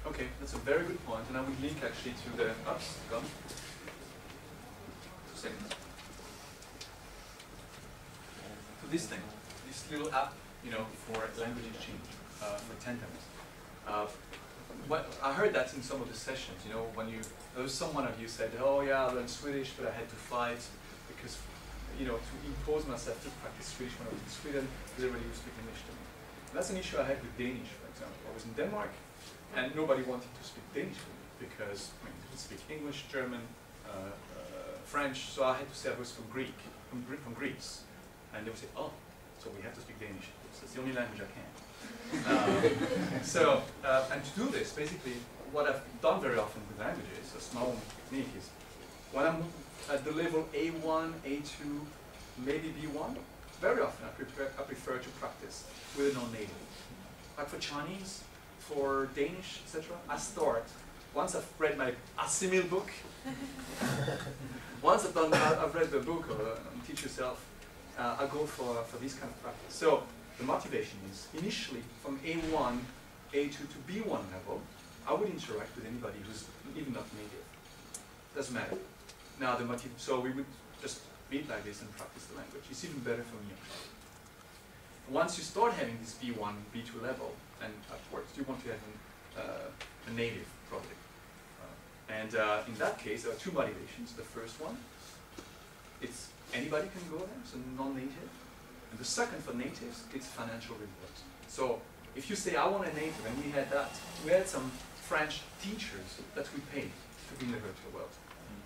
Okay, that's a very good point, and I would link actually to the. Two seconds. To this thing, this little app, you know, for language exchange, uh, for. Uh, what, I heard that in some of the sessions, you know, when you, there was some one of you said, oh yeah, I learned Swedish, but I had to fight because, you know, to impose myself to practice Swedish when I was in Sweden, everybody would speak English to me. And that's an issue I had with Danish, for example. I was in Denmark, and nobody wanted to speak Danish with me because I mean, they didn't speak English, German, uh, uh, French, so I had to say I was from Greek, from, from Greece. And they would say, oh, so we have to speak Danish. It's the only language I can. Um, so, uh, and to do this, basically, what I've done very often with languages, a small technique is, when I'm at the level A1, A2, maybe B1, very often I prefer, I prefer to practice with a non-native. Like for Chinese, for Danish, etc., I start, once I've read my Assimil book, once I've done, I've read the book, or uh, Teach Yourself, uh, I go for, for this kind of practice. So the motivation is initially from A1, A2 to B1 level, I would interact with anybody who's even not native. Doesn't matter. Now the so we would just meet like this and practice the language. It's even better for me. Once you start having this B1, B2 level, and upwards, you want to have an, uh, a native probably. Uh, and uh, in that case, there are two motivations. The first one, it's anybody can go there, so non-native. And the second for natives, it's financial reward. So if you say, I want a native, and we had that, we had some French teachers that we paid to be in the virtual world.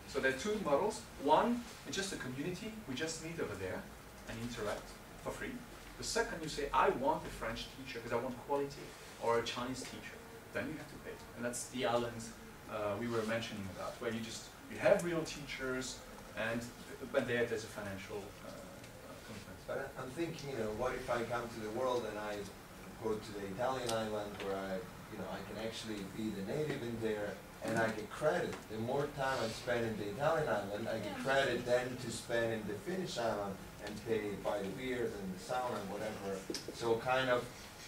So there are two models. One, it's just a community, we just meet over there and interact for free. The second, you say, I want a French teacher because I want quality, or a Chinese teacher. Then you have to pay. And that's the islands uh, we were mentioning about, where you just, you have real teachers, and but there, there's a financial. But I'm thinking, you know, what if I come to the world and I go to the Italian island where I, you know, I can actually be the native in there and I get credit. The more time I spend in the Italian island, I get credit then to spend in the Finnish island and pay by the beers and the sauna and whatever. So kind of,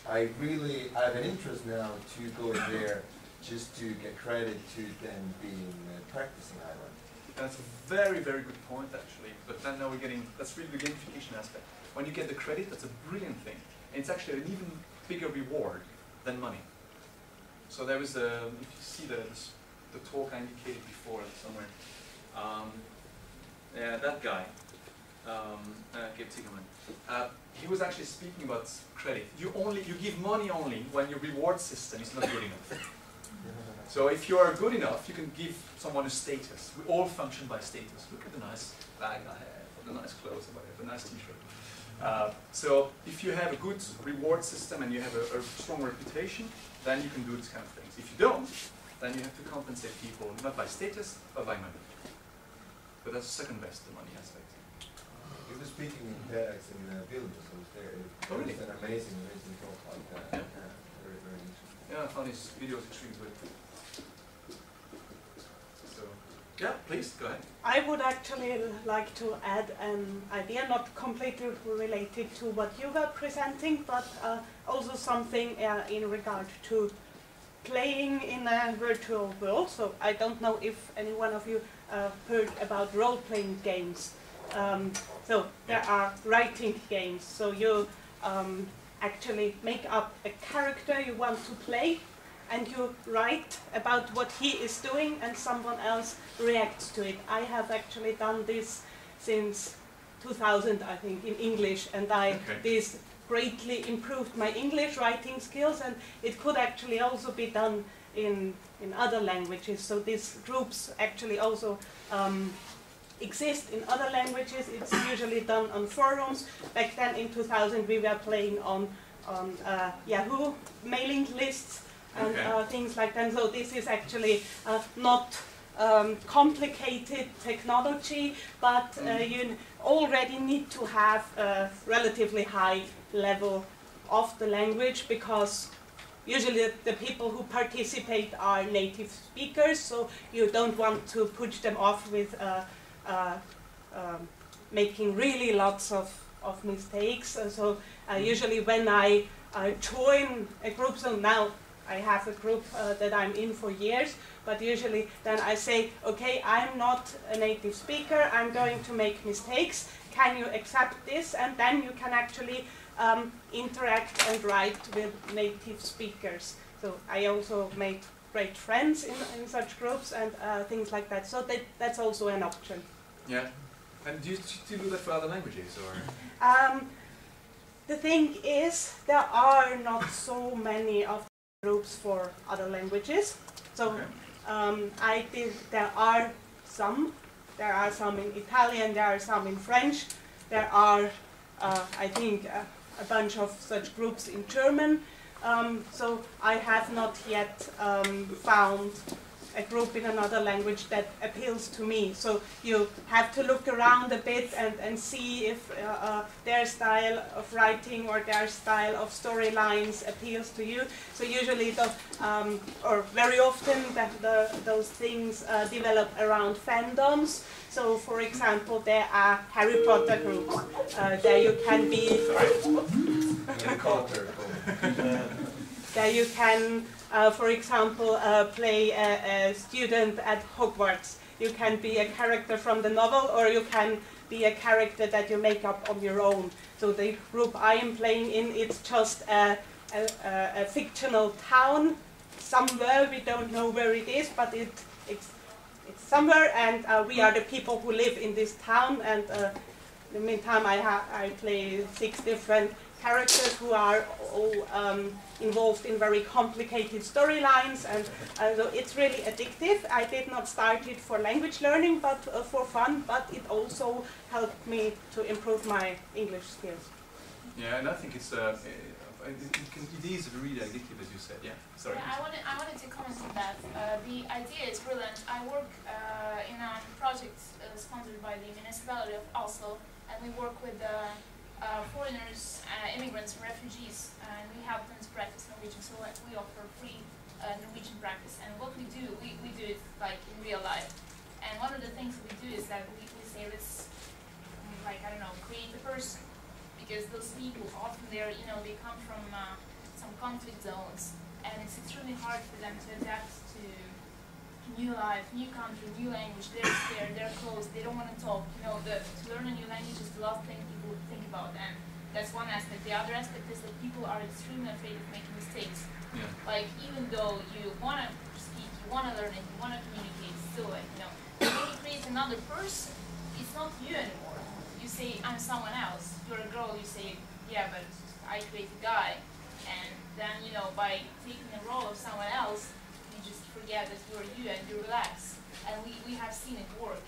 I really I have an interest now to go there just to get credit to then being a practicing island. That's a very, very good point, actually. But then now we're getting, that's really the gamification aspect. When you get the credit, that's a brilliant thing. And it's actually an even bigger reward than money. So there was a, if you see the, the talk I indicated before somewhere, um, yeah, that guy, um, uh, Gabe Zichermann, uh, he was actually speaking about credit. You only, you give money only when your reward system is not good enough. So if you are good enough, you can give someone a status. We all function by status. Look at the nice bag I have, or the nice clothes, or whatever, the nice t-shirt. Uh, so if you have a good reward system and you have a, a strong reputation, then you can do these kind of things. If you don't, then you have to compensate people not by status, but by money. But that's second best, the money aspect. He was speaking in TEDx in uh, Vilnius, I was there. It Oh, really? an amazing, amazing talk like that. Yeah. Yeah, very, very interesting. Yeah, I found his videos extremely good. Yeah, please, go ahead. I would actually like to add an idea, not completely related to what you were presenting, but uh, also something uh, in regard to playing in a virtual world. So I don't know if any one of you uh, heard about role-playing games. Um, so there are writing games. So you um, actually make up a character you want to play, and you write about what he is doing, and someone else reacts to it. I have actually done this since 2000, I think, in English, and I Okay. this greatly improved my English writing skills, and it could actually also be done in in other languages. So these groups actually also um, exist in other languages. It's usually done on forums. Back then, in 2000, we were playing on on uh, Yahoo mailing lists and Okay. uh, things like that. So this is actually uh, not um, complicated technology, but uh, Mhm. you already need to have a relatively high level of the language because usually the, people who participate are native speakers, so you don't want to push them off with uh, uh, um, making really lots of, of mistakes. So uh, Mhm. usually when I uh, join a group. So now I have a group uh, that I'm in for years, but usually then I say, okay, I'm not a native speaker, I'm going to make mistakes, can you accept this? And then you can actually um, interact and write with native speakers. So I also made great friends in, in such groups and uh, things like that. So that, that's also an option. Yeah. And do you, do you do that for other languages or? Um, the thing is, there are not so many of groups for other languages. So Okay. um, I did. There are some. There are some in Italian. There are some in French. There are, uh, I think, uh, a bunch of such groups in German. Um, so I have not yet um, found a group in another language that appeals to me. So you have to look around a bit and, and see if uh, uh, their style of writing or their style of storylines appeals to you. So usually, the, um, or very often, the, the, those things uh, develop around fandoms. So, for example, there are Harry Potter groups. Uh, there you can be there you can, uh, for example, uh, play a, a student at Hogwarts. You can be a character from the novel, or you can be a character that you make up on your own. So the group I am playing in, it's just a, a, a, fictional town somewhere. We don't know where it is, but it, it's, it's somewhere, and uh, we are the people who live in this town. And uh, in the meantime, I, I play six different characters who are all um, involved in very complicated storylines, and uh, so it's really addictive. I did not start it for language learning, but uh, for fun. But it also helped me to improve my English skills. Yeah, and I think it's uh, uh, it, it, it is really addictive, as you said. Yeah. Sorry. Yeah, I wanted, I wanted to comment on that. Uh, the idea is brilliant. I work uh, in a project uh, sponsored by the municipality of Oslo, and we work with uh, uh, foreigners, uh, immigrants, refugees, and we help them to practice Norwegian. So uh, we offer free uh, Norwegian practice. And what we do, we, we do it like in real life. And one of the things we do is that we, we say let's, like I don't know, create a person, because those people often they're you know they come from uh, some conflict zones, and it's extremely hard for them to adapt to new life, new country, new language. They're scared, they're closed, they don't want to talk. You know, the, to learn a new language is the last thing people think about, and that's one aspect. The other aspect is that people are extremely afraid of making mistakes. Yeah. Like even though you want to speak, you want to learn it, you want to communicate, still like you know, when you create another person, it's not you anymore. You say I'm someone else. You're a girl. You say yeah, but I create a guy, and then you know by taking the role of someone else, you just forget that you're you and you relax. And we, we have seen it work,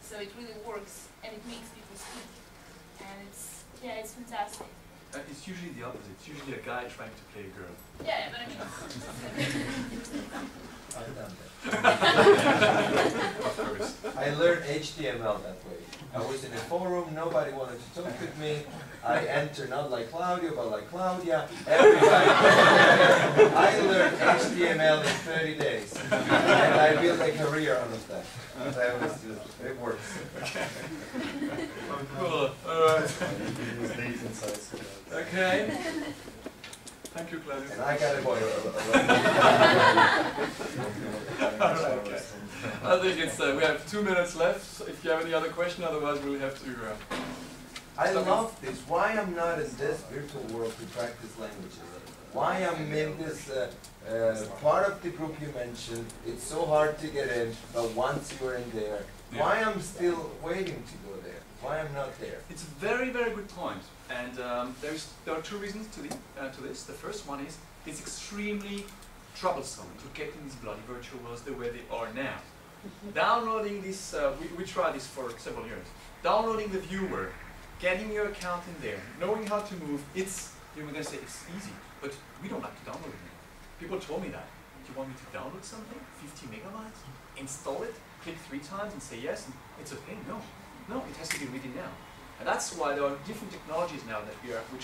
so it really works, and it makes people speak, and it's yeah, it's fantastic. Uh, it's usually the opposite. It's usually a guy trying to play a girl. Yeah, but I mean. I've done Of course. that. I learned HTML that way. I was in a forum, nobody wanted to talk with me. I entered not like Claudio, but like Claudia. Everybody. I learned HTML in 30 days. And I built a career out of that. That was just, it works. Cool. All right. Use these insights. Okay. Thank you, Claudia. And I got a boy. Alright, I think it's uh, we have two minutes left. If you have any other question, otherwise we'll have to. Uh, I love this. Why I'm not in this virtual world to practice languages? Why I'm in this uh, uh, part of the group you mentioned? It's so hard to get in, but once you're in there, Yeah. why I'm still waiting to go there? Why I'm not there? It's a very, very good point. And um, there's, there are two reasons to, the, uh, to this. The first one is it's extremely troublesome to get in these bloody virtual worlds the way they are now. Downloading this, uh, we, we tried this for several years. Downloading the viewer, getting your account in there, knowing how to move, it's, you're going to say it's easy, but we don't like to download it. People told me that. Do you want me to download something? 50 megabytes? Install it? Click three times and say yes? And it's okay? No. No, it has to be ready now. And that's why there are different technologies now that we, are, we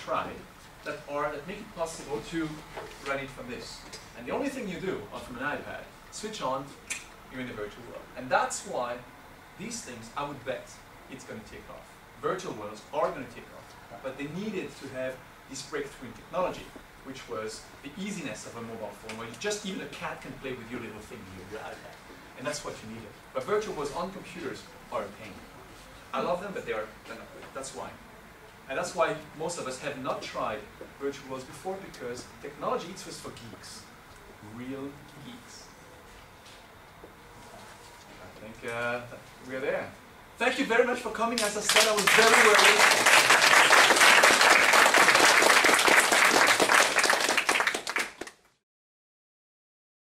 that are that make it possible to run it from this. And the only thing you do on from an iPad, switch on, you're in the virtual world. And that's why these things, I would bet, it's going to take off. Virtual worlds are going to take off, but they needed to have this breakthrough in technology. which was the easiness of a mobile phone, where just even a cat can play with your little thing, your, your iPad. And that's what you needed. But virtual worlds on computers are a pain. I love them, but they are they're not. That's why. And that's why most of us have not tried virtual worlds before, because technology is just for geeks. Real geeks. I think uh, we're there. Thank you very much for coming. As I said, I was very well.